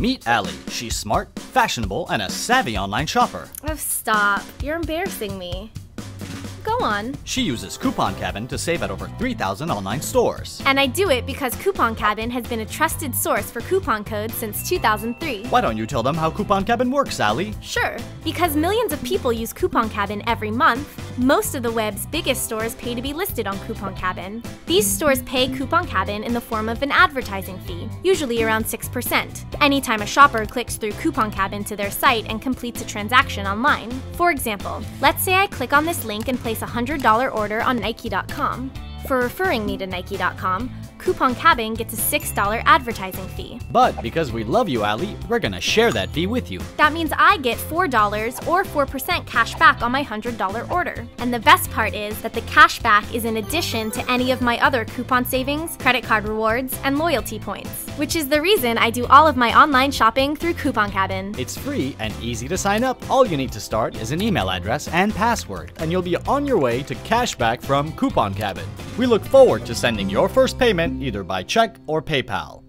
Meet Allie. She's smart, fashionable, and a savvy online shopper. Oh, stop. You're embarrassing me. Go on. She uses CouponCabin to save at over 3,000 online stores. And I do it because CouponCabin has been a trusted source for coupon codes since 2003. Why don't you tell them how CouponCabin works, Allie? Sure. Because millions of people use CouponCabin every month, most of the web's biggest stores pay to be listed on CouponCabin. These stores pay CouponCabin in the form of an advertising fee, usually around 6%, anytime a shopper clicks through CouponCabin to their site and completes a transaction online. For example, let's say I click on this link and place a $100 order on Nike.com. For referring me to Nike.com, CouponCabin gets a $6 advertising fee. But because we love you, Allie, we're gonna share that fee with you. That means I get $4 or 4% cash back on my $100 order. And the best part is that the cash back is in addition to any of my other coupon savings, credit card rewards, and loyalty points, which is the reason I do all of my online shopping through CouponCabin. It's free and easy to sign up. All you need to start is an email address and password, and you'll be on your way to cashback from CouponCabin. We look forward to sending your first payment either by check or PayPal.